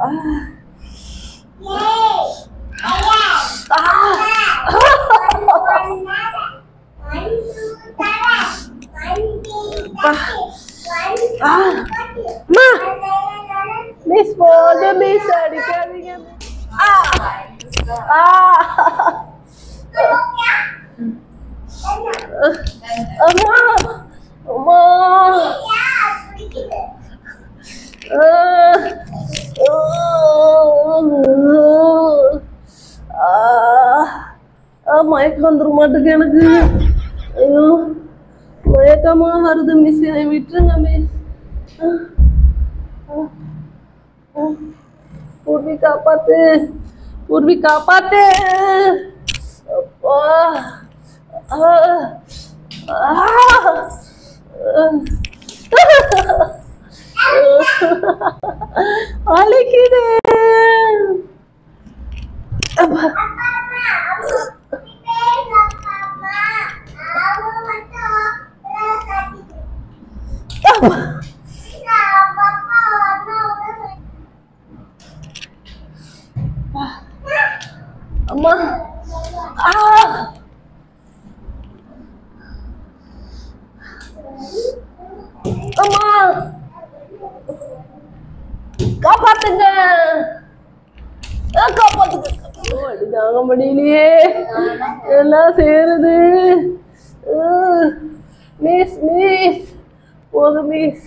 Ah. apa? Ah. Ma. miss Baseballnya bisa dikalinya. Ah. Ah. ah uh, ma. Ma. Uh, uh, ah. uh, uh, ah, my God, rumah dengan negara. Uh. மயக்கமா வருது miss விட்டுருங்க miss Purvi காப்பாத்து பூர்வி காப்பாத்து அப்பா ஆ. ஆ. வலிக்குது அப்பா. அம்மா. ஆ. அம்மா. காப்பாத்துங்க. காப்பாத்துங்க. ஐயோ, அடி தாங்க முடியலையே எல்லாம் சேருது. Miss miss. আমাকে please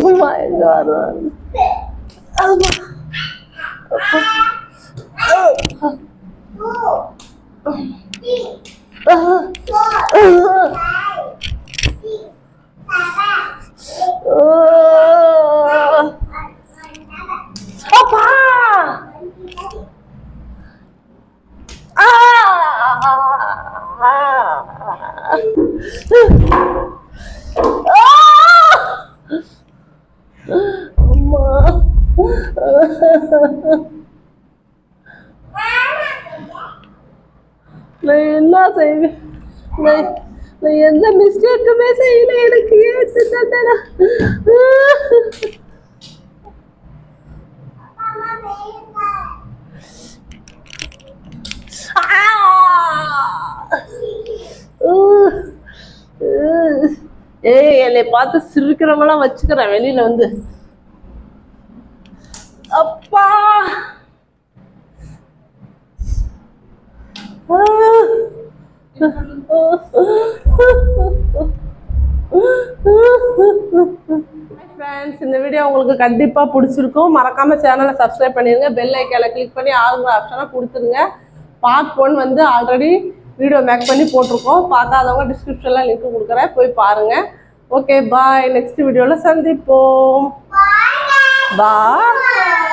Oh my god. Oh my. அம்மா நான் என்ன செய்வேன் நான் நான் எந்த மிஸ்டேக்குமே செய்யல எனக்கு ஏத்து என்னை பார்த்து சிரிக்கிறவங்களாம் வச்சுக்கிறேன் வெளியில வந்து. அப்பா. ஃப்ரெண்ட்ஸ் இந்த வீடியோ உங்களுக்கு கண்டிப்பாக பிடிச்சிருக்கும். மறக்காம சேனலை சப்ஸ்கிரைப் பண்ணிடுங்க பெல் ஐக்கானை கிளிக் பண்ணி ஆளுங்க ஆப்ஷனாக கொடுத்துருங்க. பார்ட் ஒன் வந்து ஆல்ரெடி வீடியோ மேக் பண்ணி போட்டிருக்கோம். பார்க்காதவங்க டிஸ்கிரிப்ஷனில் லிங்க் கொடுக்குறேன். போய் பாருங்கள் ஓகே பாய் நெக்ஸ்ட் வீடியோவில் சந்திப்போம். பாய்